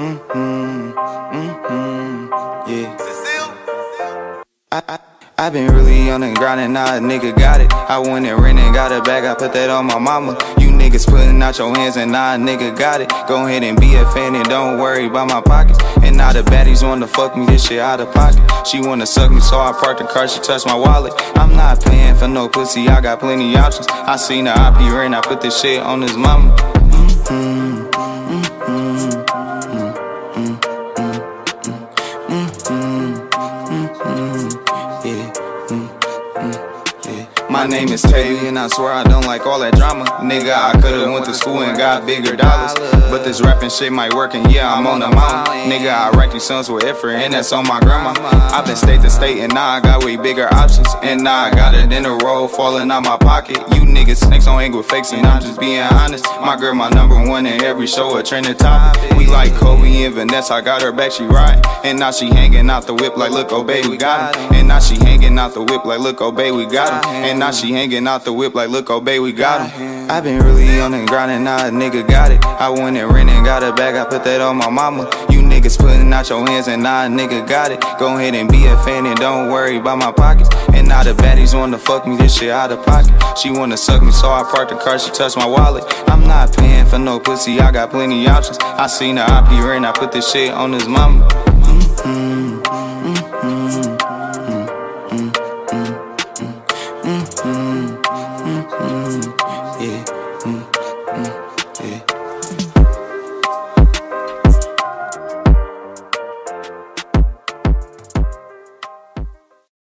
Mm-hmm, mm-hmm, yeah. I, I, been really on the grind and now a nigga got it. I went and ran and got a bag, I put that on my mama. You niggas putting out your hands and now a nigga got it. Go ahead and be a fan and don't worry about my pockets. And now the baddies wanna fuck me, this shit out of pocket. She wanna suck me, so I parked the car, she touched my wallet. I'm not paying for no pussy, I got plenty options. I seen the IP ring, I put this shit on his mama. Mm-hmm, yeah. My name is Tae, and I swear I don't like all that drama. Nigga, I could've went to school and got bigger dollars. But this rapping shit might work, and yeah, I'm on the mountain. Nigga, I write these songs with effort, and that's on my grandma. I've been state to state, and now I got way bigger options. And now I got it in a row, falling out my pocket. You niggas snakes on hang with fakes, and I'm just being honest. My girl, my number one in every show, a trending top. We like Kobe and Vanessa, I got her back, she right. And now she hanging out the whip like, look, oh, babe, we got him. And now she hanging out the whip like, look, oh, babe, we got him. And now she hanging out the whip like, look, oh, babe, we got him. I been really on the grind and now a nigga got it. I went and ran and got a bag, I put that on my mama. You niggas putting out your hands and now a nigga got it. Go ahead and be a fan and don't worry about my pockets. And now the baddies wanna fuck me, this shit out of pocket. She wanna suck me, so I parked the car, she touched my wallet. I'm not paying for no pussy, I got plenty options. I seen the IP ring, I put this shit on his mama.